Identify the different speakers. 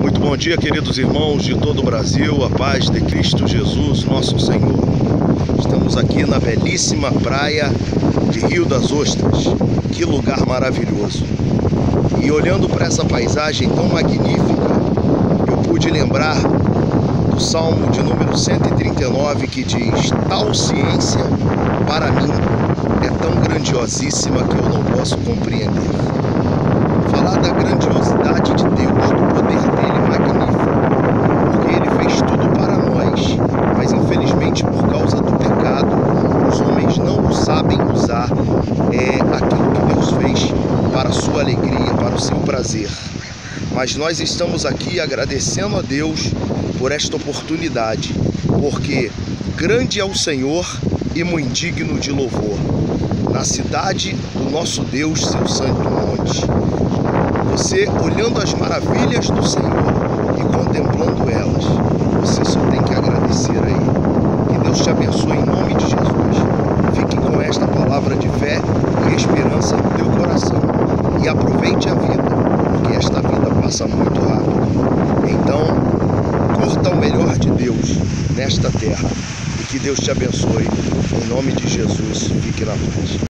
Speaker 1: Muito bom dia, queridos irmãos de todo o Brasil, a paz de Cristo Jesus, nosso Senhor. Estamos aqui na belíssima praia de Rio das Ostras. Que lugar maravilhoso. E olhando para essa paisagem tão magnífica, eu pude lembrar do Salmo de número 139 que diz: Tal ciência para mim é tão grandiosíssima que eu não posso compreender. Falar da grandiosidade de Deus, do poder dele magnífico, porque ele fez tudo para nós, mas infelizmente por causa do pecado, os homens não usar é, aquilo que Deus fez para a sua alegria, para o seu prazer. Mas nós estamos aqui agradecendo a Deus por esta oportunidade, porque grande é o Senhor e muito digno de louvor. Na cidade do nosso Deus, seu santo monte. Você olhando as maravilhas do Senhor e contemplando elas, você só tem que agradecer a Ele. Que Deus te abençoe em nome de Jesus. Esta palavra de fé e esperança no teu coração. E aproveite a vida, porque esta vida passa muito rápido. Então, curta o melhor de Deus nesta terra. E que Deus te abençoe. Em nome de Jesus, fique na paz.